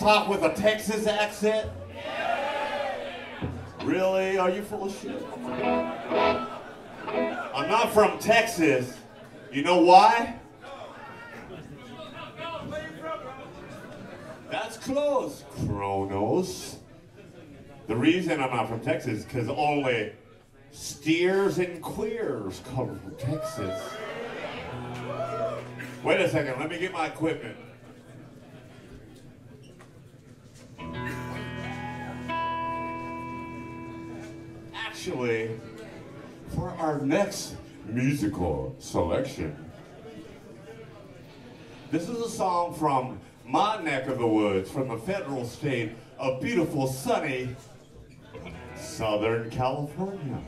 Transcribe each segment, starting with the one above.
talk with a Texas accent? Really? Are you full of shit? I'm not from Texas. You know why? That's close, Kronos. The reason I'm not from Texas is because only steers and queers come from Texas. Wait a second, let me get my equipment. Actually, for our next musical selection, this is a song from my neck of the woods, from the federal state of beautiful, sunny Southern California.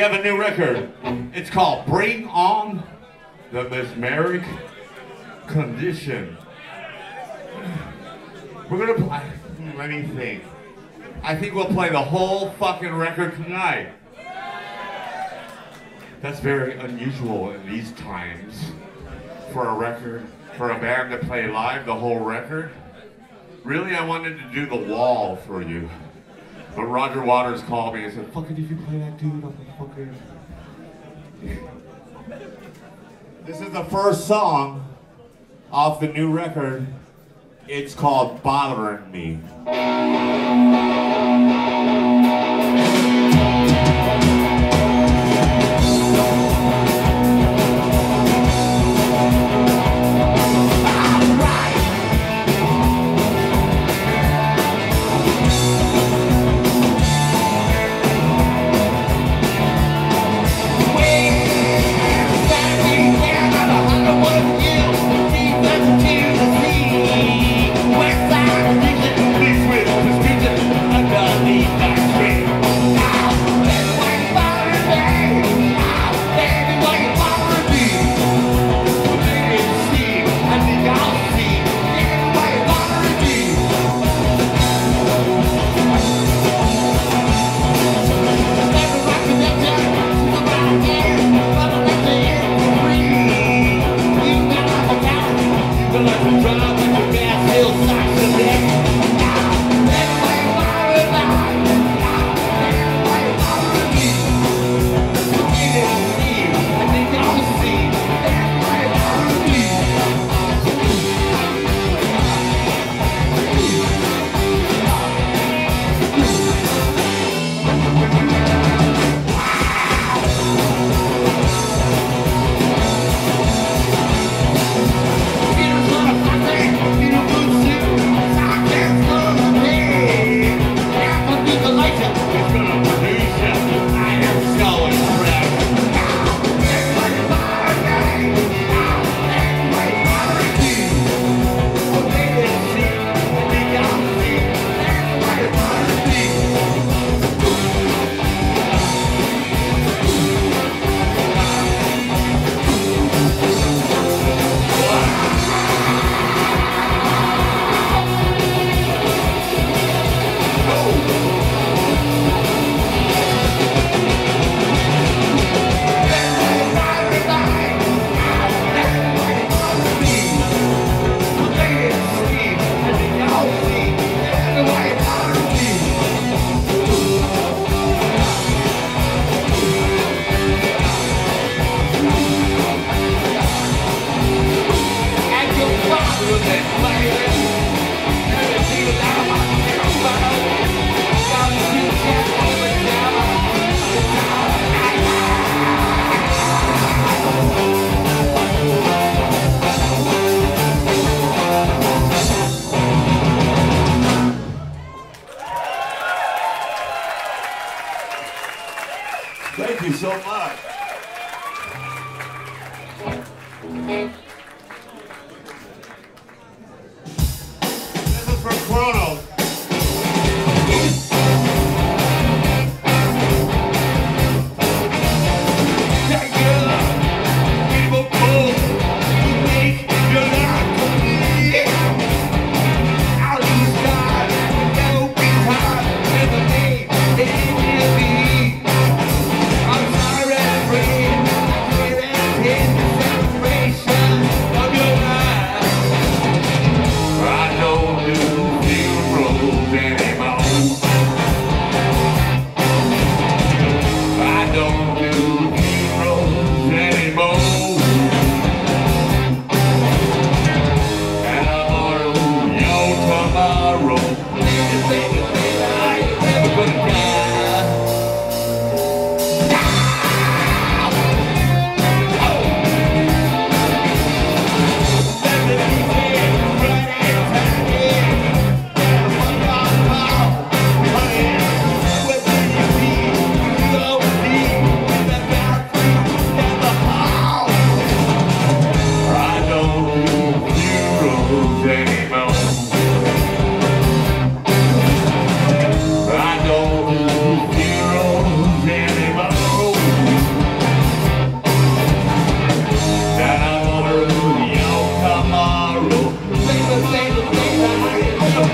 Have a new record. It's called Bring On the Mesmeric Condition. We're gonna play, let me think. I think we'll play the whole fucking record tonight. That's very unusual in these times for a record, for a band to play live the whole record. Really, I wanted to do The Wall for you. But Roger Waters called me and said, fucking if you play that dude, I'm. This is the first song off the new record. It's called Bothering Me.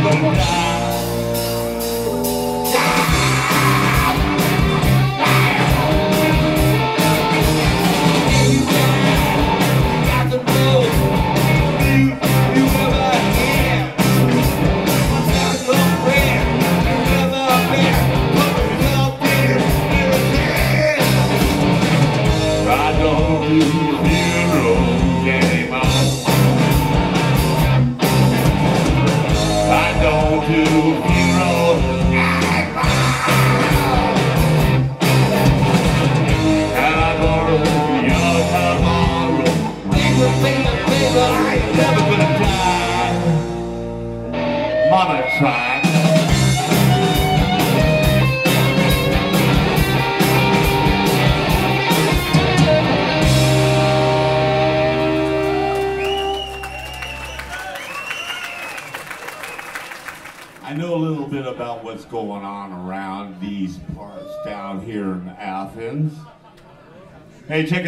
Baby,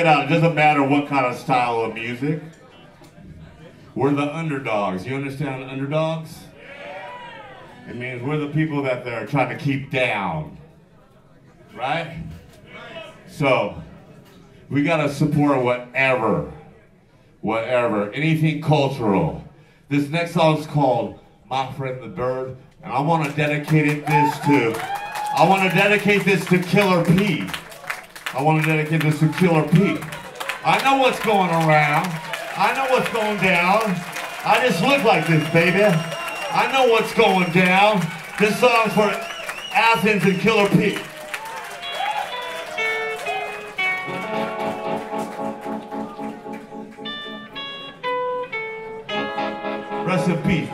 out. It doesn't matter what kind of style of music. We're the underdogs. You understand underdogs? It means we're the people that they're trying to keep down. Right? So, we got to support whatever, whatever, anything cultural. This next song is called My Friend the Bird, and I want to dedicate it this to, I want to dedicate this to Killah P. I want to dedicate this to Killer Pete. I know what's going around. I know what's going down. I just look like this, baby. I know what's going down. This song's for Athens and Killer Pete. Rest in peace,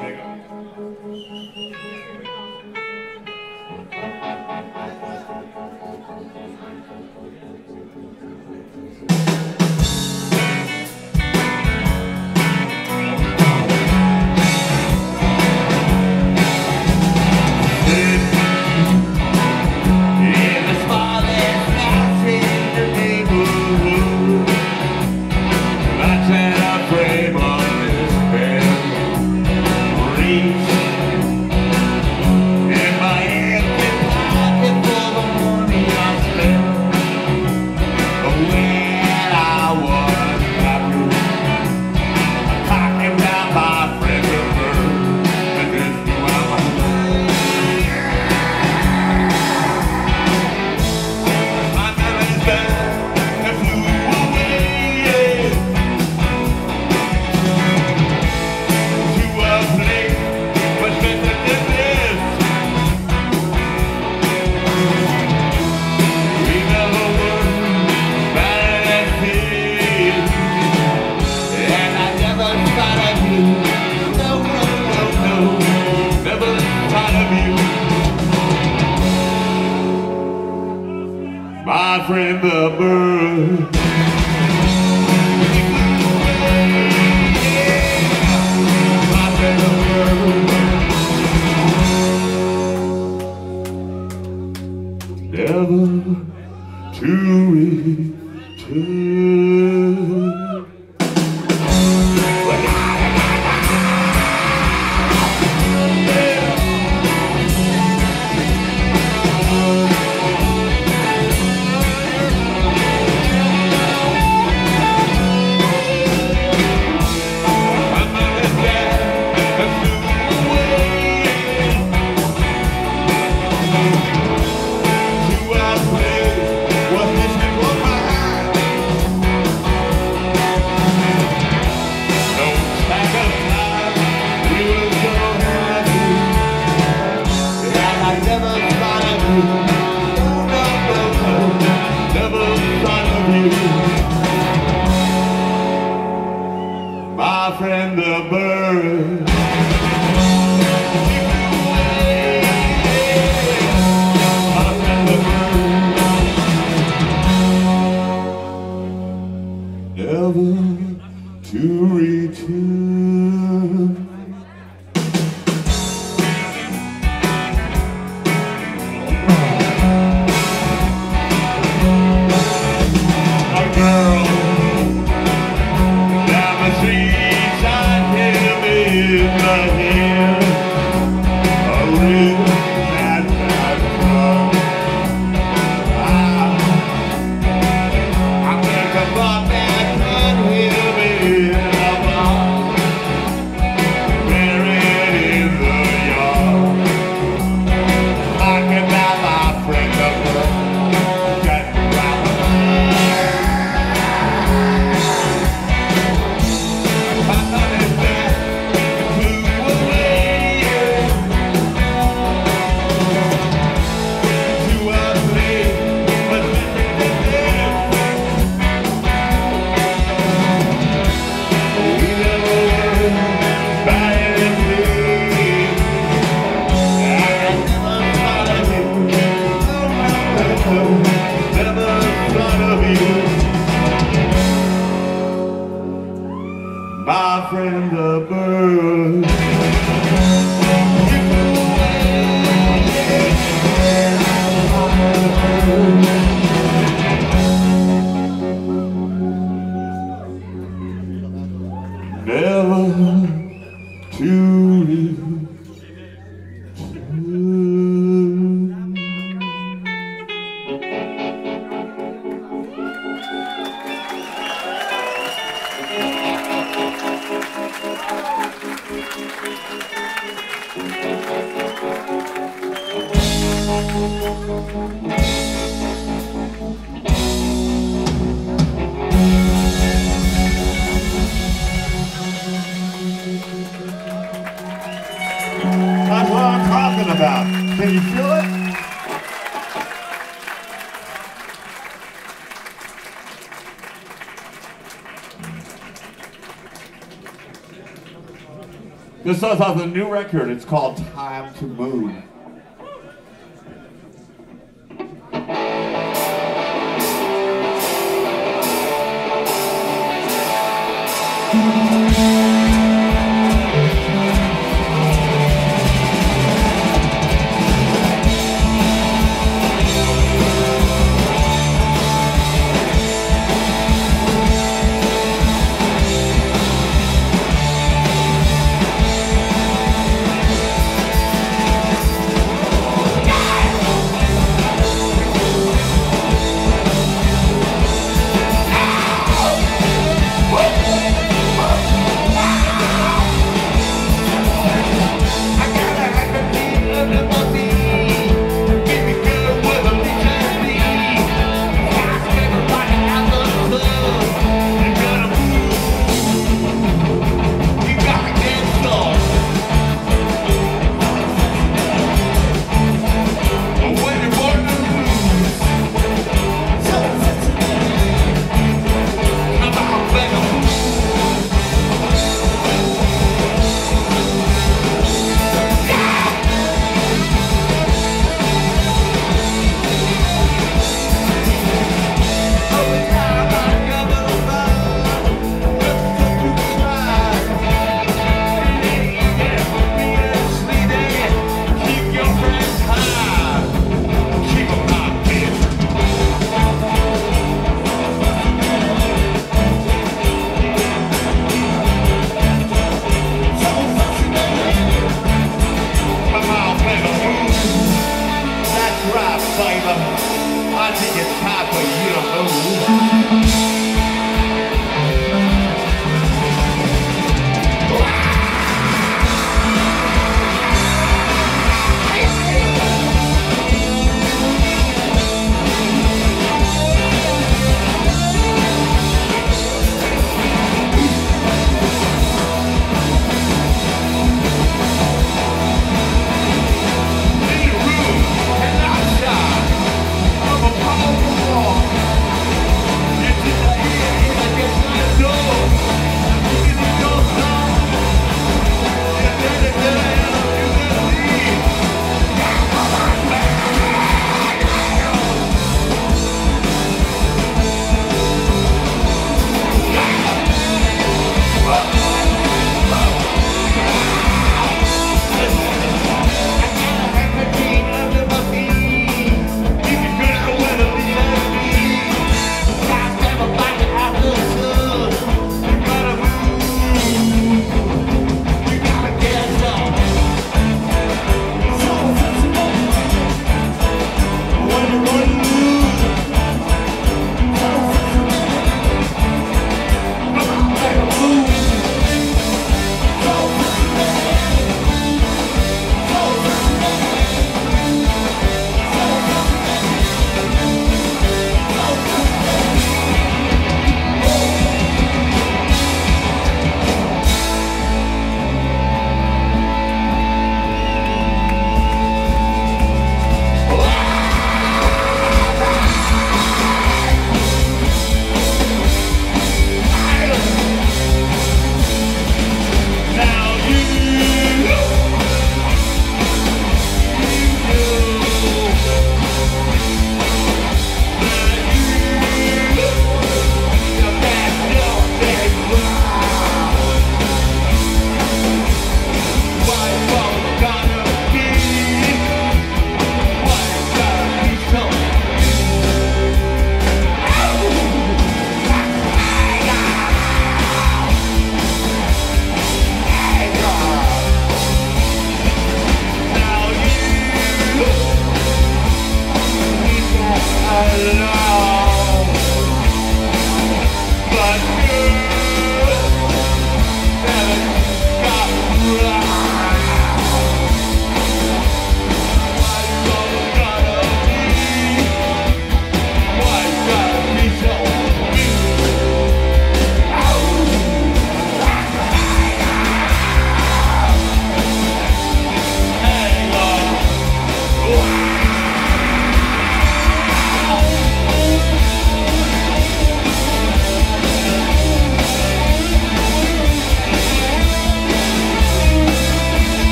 Is off the new record. It's called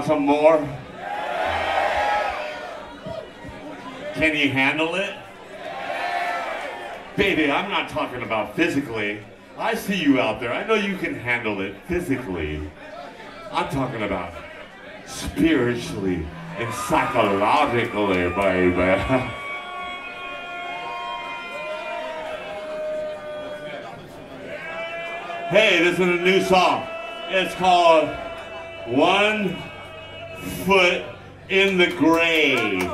want some more? Can you handle it? Baby, I'm not talking about physically. I see you out there. I know you can handle it physically. I'm talking about spiritually and psychologically, baby. hey, this is a new song. It's called One Foot in the Grave.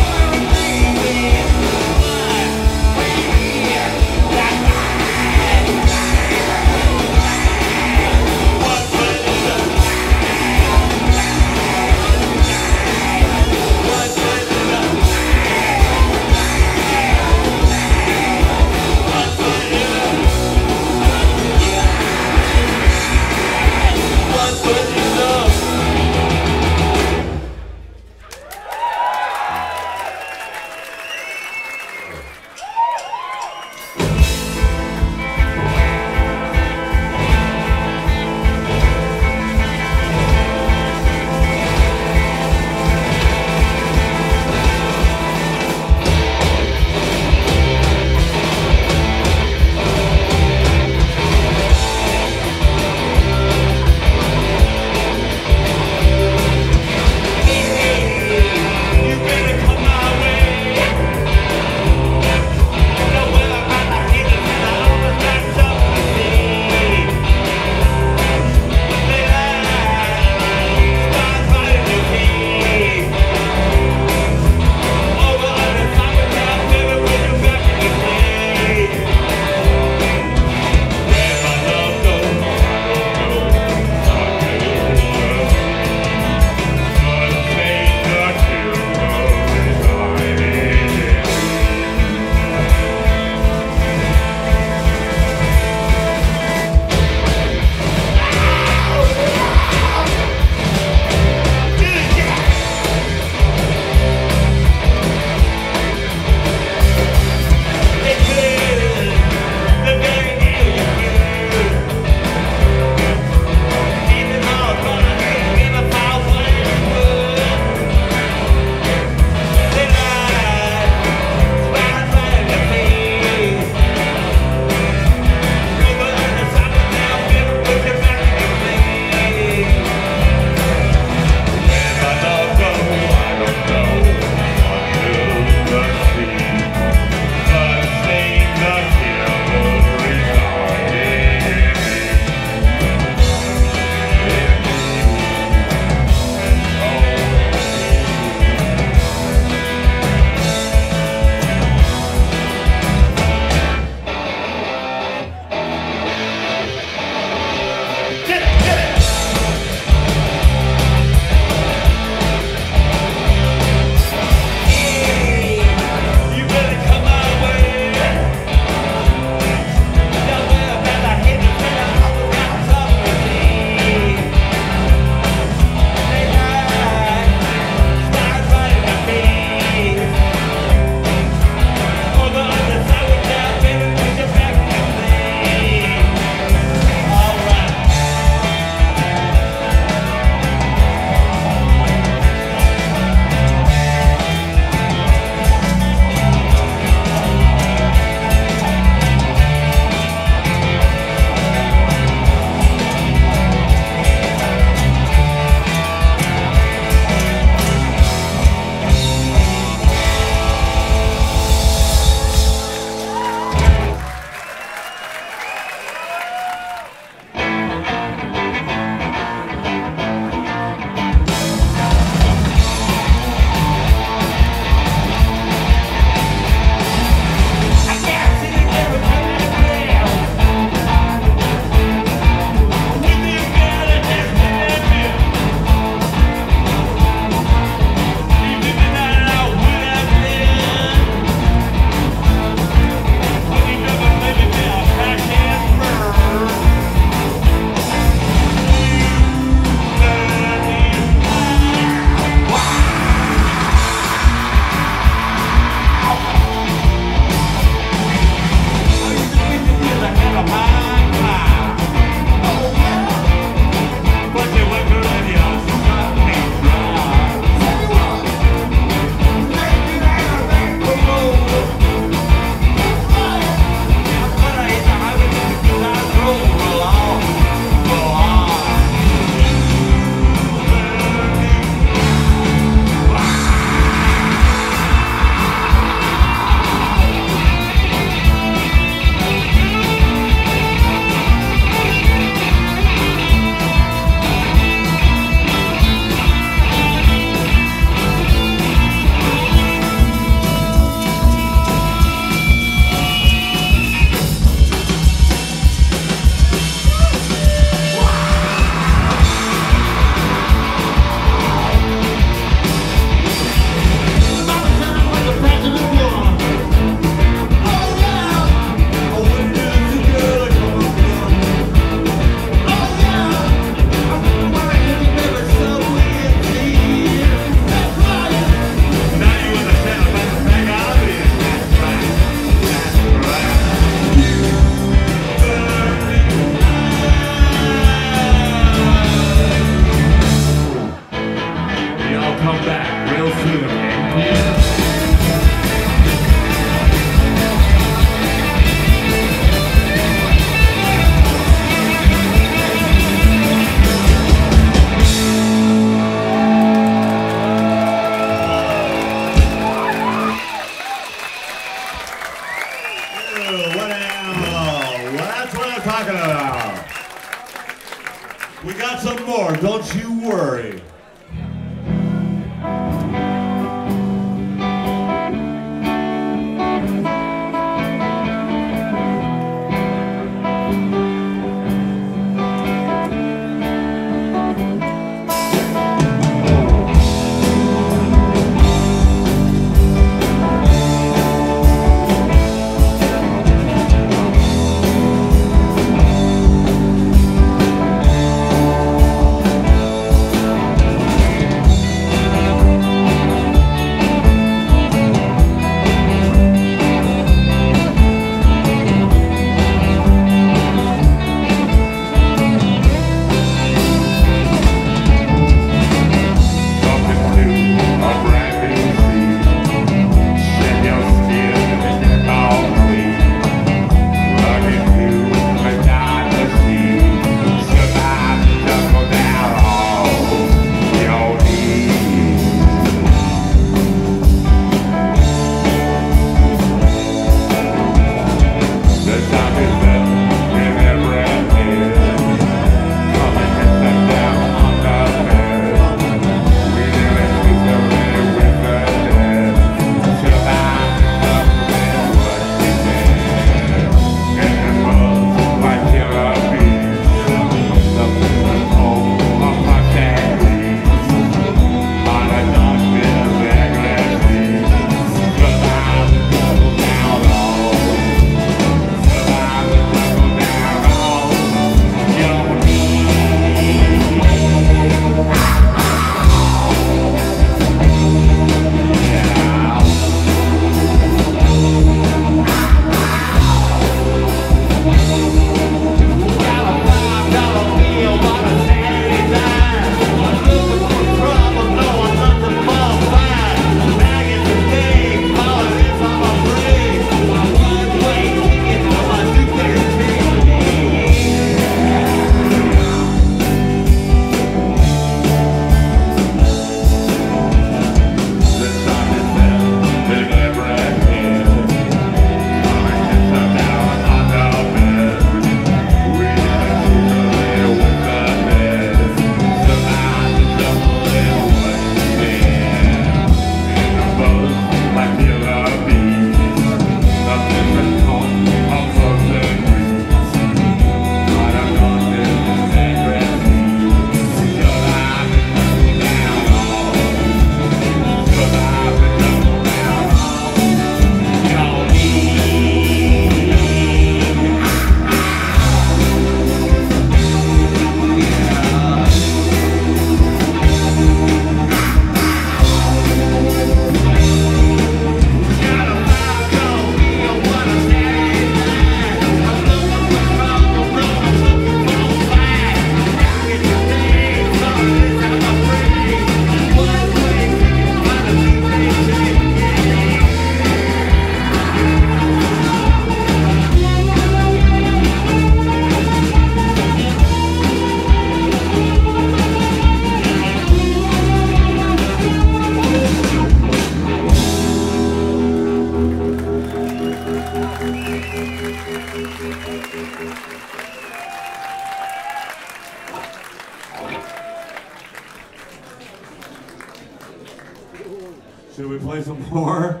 Should we play some more?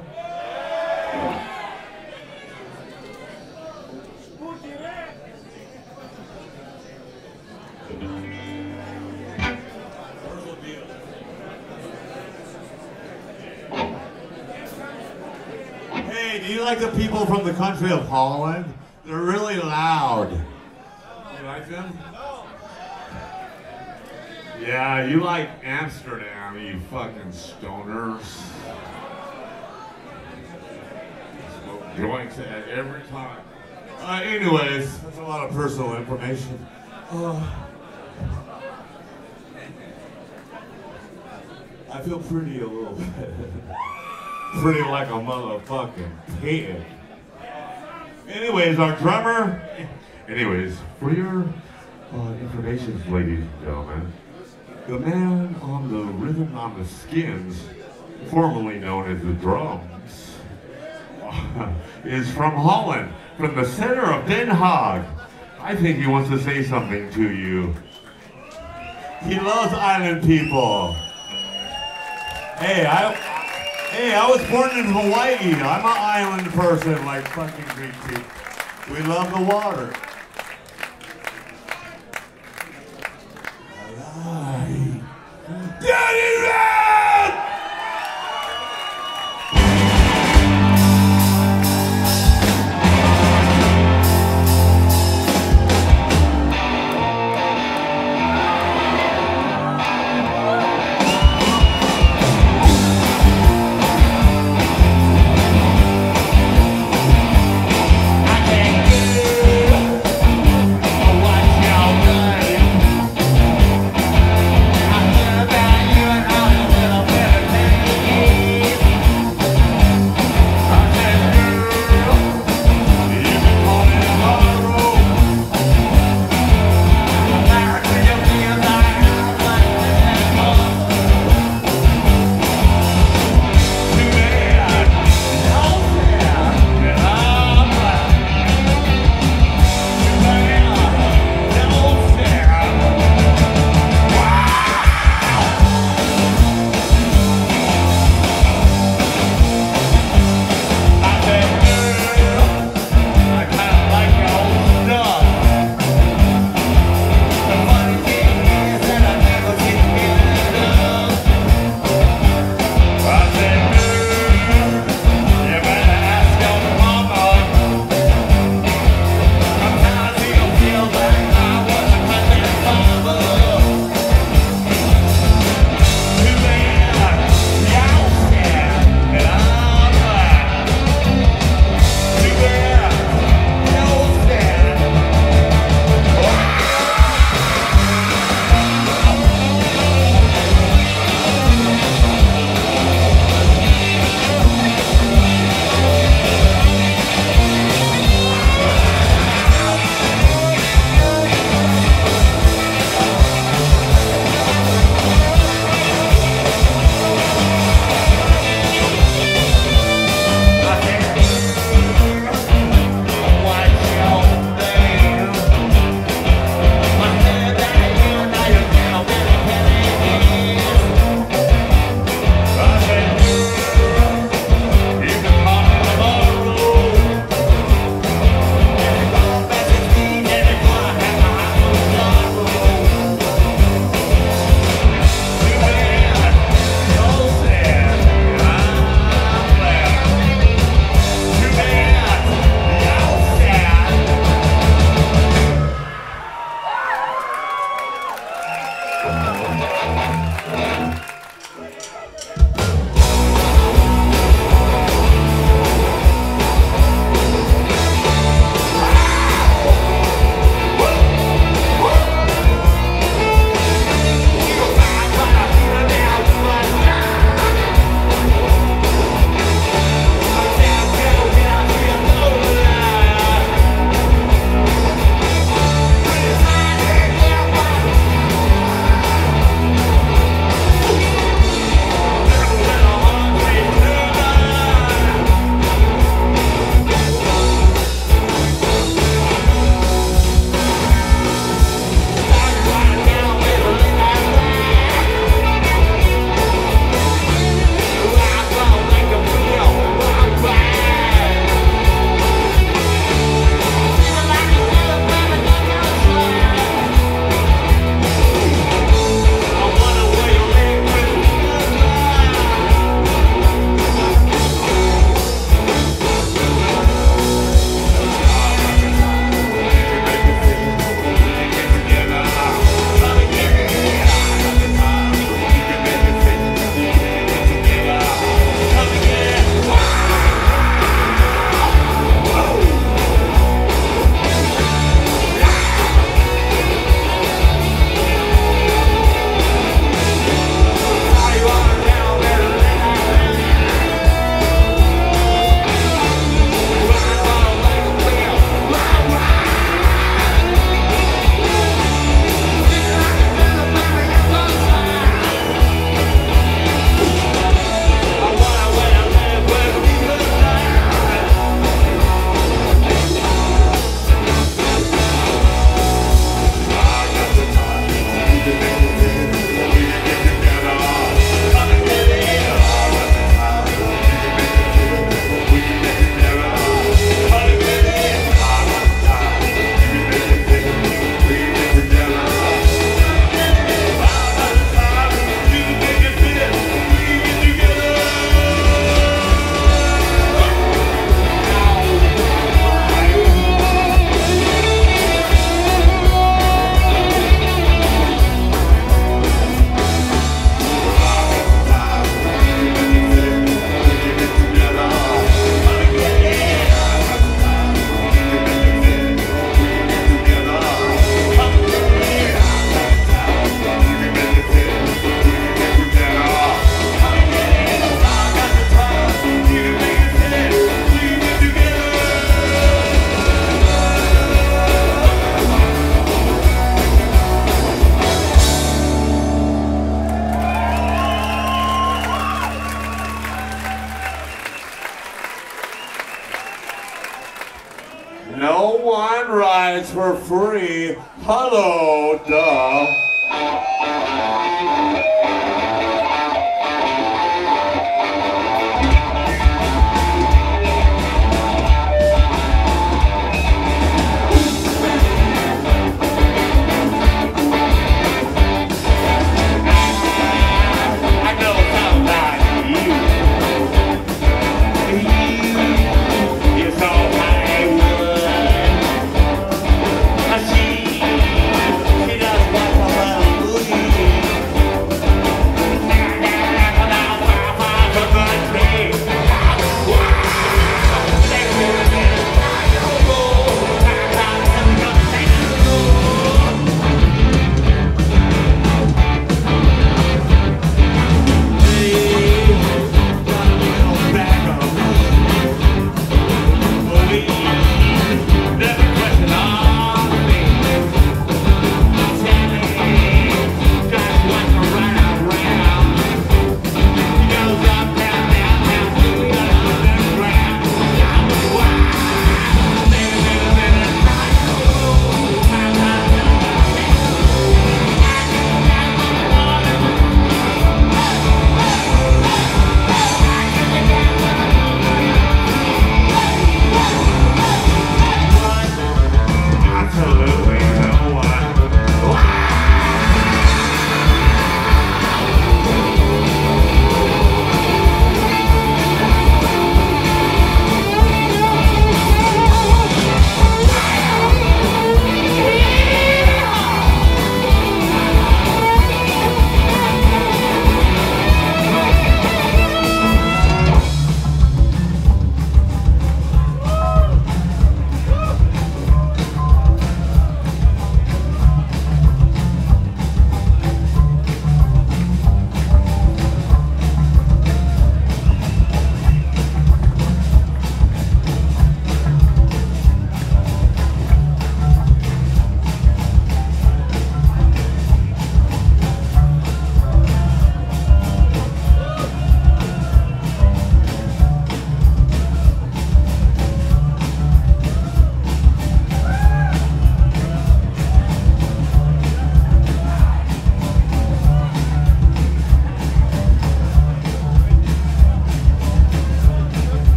Hey, do you like the people from the country of Holland? They're really loud. You like them? Yeah, you like Amsterdam, you fucking stoners. Joints at every time. Uh, anyways, that's a lot of personal information. Uh, I feel pretty a little bit. pretty like a motherfucking pig. Anyways, our drummer. Anyways, for your uh, information, ladies and gentlemen, the man on the rhythm on the skins, formerly known as the drums, is from Holland, from the center of Den Haag. I think he wants to say something to you. He loves island people. Hey, I, hey, I was born in Hawaii. I'm an island person like fucking Greek people. We love the water. Daddy